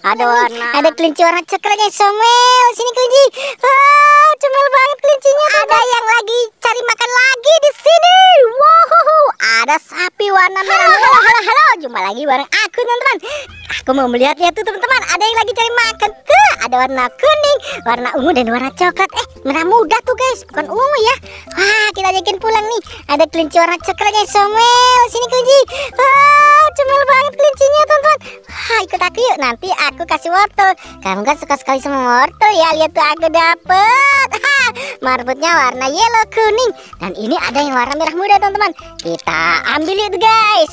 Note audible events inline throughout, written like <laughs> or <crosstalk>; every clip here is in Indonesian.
Ada warna. Ada kelinci warna coklatnya Somel. Sini kelinci. Ah, comel banget kelincinya. Ada yang lagi cari makan lagi di sini. Wow, ada sapi warna merah. Halo, halo, halo, halo. Jumpa lagi bareng aku, teman-teman. Aku mau melihatnya tuh, teman-teman. Ada yang lagi cari makan tuh. Ada warna kuning, warna ungu dan warna coklat. Eh, merah muda tuh, guys. Bukan ungu ya. Wah, kita ajakin pulang nih. Ada kelinci warna coklatnya Somel. Sini kelinci. Ah, ikut aku yuk. Nanti aku kasih wortel. Kamu kan suka sekali sama wortel ya. Lihat tuh aku dapet. <laughs> Marbutnya warna yellow kuning. Dan ini ada yang warna merah muda, teman-teman. Kita ambil itu, guys.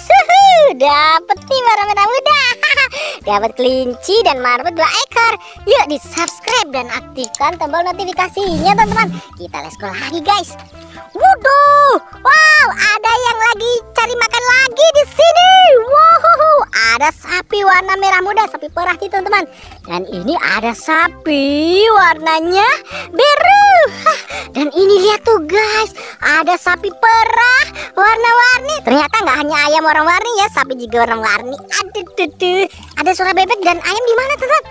Dapet nih warna merah muda. <laughs> Dapat kelinci dan marbut dua ekor. Yuk di subscribe dan aktifkan tombol notifikasinya, teman-teman. Kita let's go lagi, guys. Waduh, wow, ada yang lagi cari makan lagi di ada sapi warna merah muda, sapi perah nih teman-teman. Dan ini ada sapi warnanya biru. Dan ini lihat tuh guys, ada sapi perah warna-warni. Ternyata nggak hanya ayam warna-warni ya, sapi juga warna-warni. Aduh, duh, duh. ada suara bebek dan ayam di mana teman?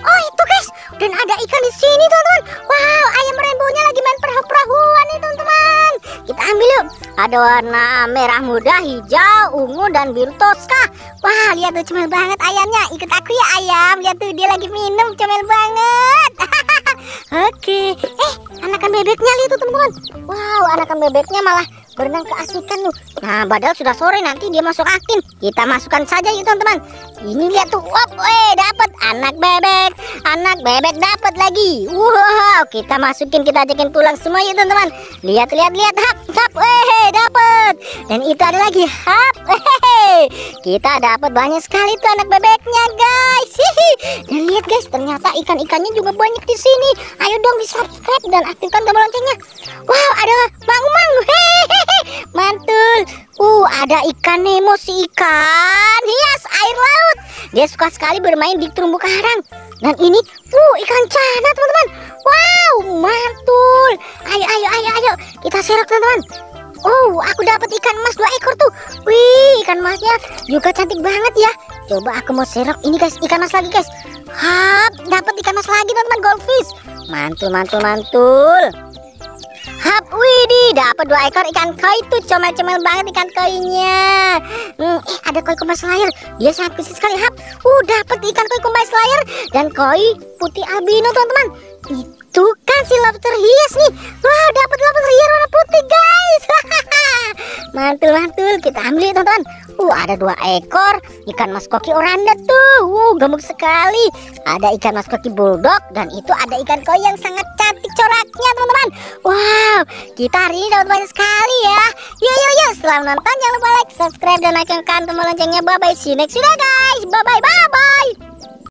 Oh itu guys, dan ada ikan di sini teman-teman. Wow, ayam rainbow-nya lagi main perahu-perahuan nih teman-teman. Kita ambil yuk. Ada warna merah muda, hijau, ungu dan biru toska. Wah, lihat tuh comel banget ayamnya. Ikut aku ya ayam. Lihat tuh dia lagi minum, comel banget. <laughs> Oke. Eh, anakan bebeknya lihat tuh teman-teman. Wow, anakan bebeknya malah berenang keasikan tuh. Nah, padahal sudah sore nanti dia masuk akin. Kita masukkan saja yuk teman-teman. Ini lihat tuh, wop, eh dapat anak bebek, anak bebek dapat lagi. Wow, kita masukin, kita ajakin pulang semua yuk teman-teman. Lihat, lihat, lihat, hap, hap, eh dapat. Dan itu ada lagi, hap, eh. Kita dapat banyak sekali tuh anak bebeknya guys. Hihi. Dan lihat guys, ternyata ikan-ikannya juga banyak di sini. Ayo dong di subscribe dan aktifkan tombol loncengnya. Wow, ada ada ikan Nemo si ikan hias air laut. Dia suka sekali bermain di terumbu karang. Dan ini, uh, ikan cana teman-teman. Wow, mantul. Ayo, ayo, ayo, ayo. Kita serok teman-teman. Oh, aku dapat ikan emas dua ekor tuh. Wih, ikan emasnya juga cantik banget ya. Coba aku mau serok ini guys, ikan emas lagi guys. Hap, dapat ikan emas lagi teman-teman goldfish. Mantul, mantul, mantul. Widih, dapat dua ekor ikan koi tuh comel-comel banget ikan koinya. Hmm, eh ada koi kumbas layar, dia sangat kecil sekali hap. Uh, dapat ikan koi kumbas layar dan koi putih albino teman-teman. Itu kan si lobster hias nih. Wah, dapat lobster hias warna putih guys. <laughs> mantul mantul, kita ambil teman-teman. Uh, ada dua ekor ikan mas koki oranda tuh. Uh, gemuk sekali. Ada ikan mas koki bulldog dan itu ada ikan koi yang sangat cantik coraknya teman-teman. Wow, kita hari ini dapat banyak sekali ya. Yuk yuk yuk, selamat nonton jangan lupa like, subscribe dan aktifkan tombol loncengnya. Bye bye, see you next video guys. Bye bye bye bye.